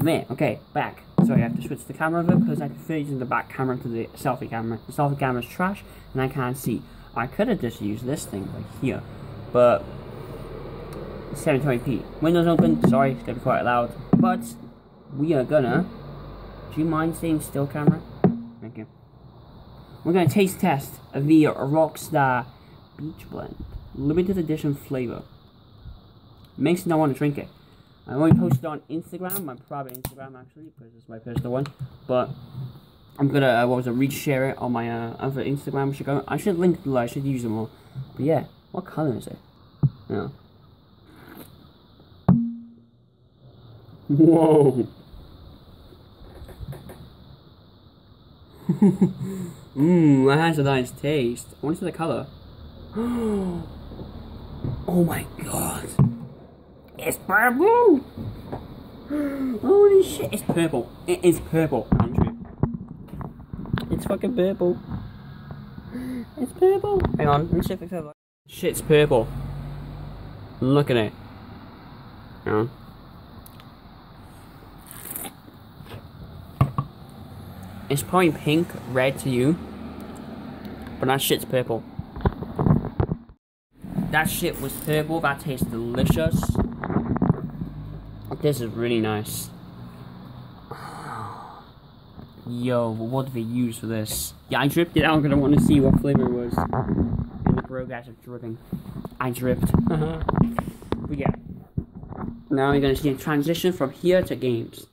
Man, okay, back. Sorry, I have to switch the camera over because I prefer using the back camera to the selfie camera. The selfie camera is trash and I can't see. I could have just used this thing right here, but 720p. Windows open, sorry, it's gonna be quite loud. But we are gonna. Do you mind staying still, camera? Thank you. We're gonna taste test the Rockstar Beach Blend limited edition flavor. Makes me not want to drink it. I only posted on Instagram, my private Instagram actually, because it's my personal one. But I'm gonna, uh, what was it, reshare it on my uh, other Instagram. I should go. I should link below. I should use them all. But yeah, what color is it? Yeah. Whoa. Mmm, that has a nice taste. I want to see the color. oh my god. It's purple! Holy shit, it's purple. It is purple, Andrew. It's fucking purple. It's purple. Hang on, let me see if it's purple. Shit's purple. Look at it. Hang on. It's probably pink, red to you. But that shit's purple. That shit was purple, that tastes delicious. This is really nice. Yo, what did they use for this? Yeah, I dripped it out because I want to see what flavor it was. And the progress of dripping. I dripped. but yeah. Now we're going to see a transition from here to games.